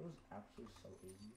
It was actually so easy.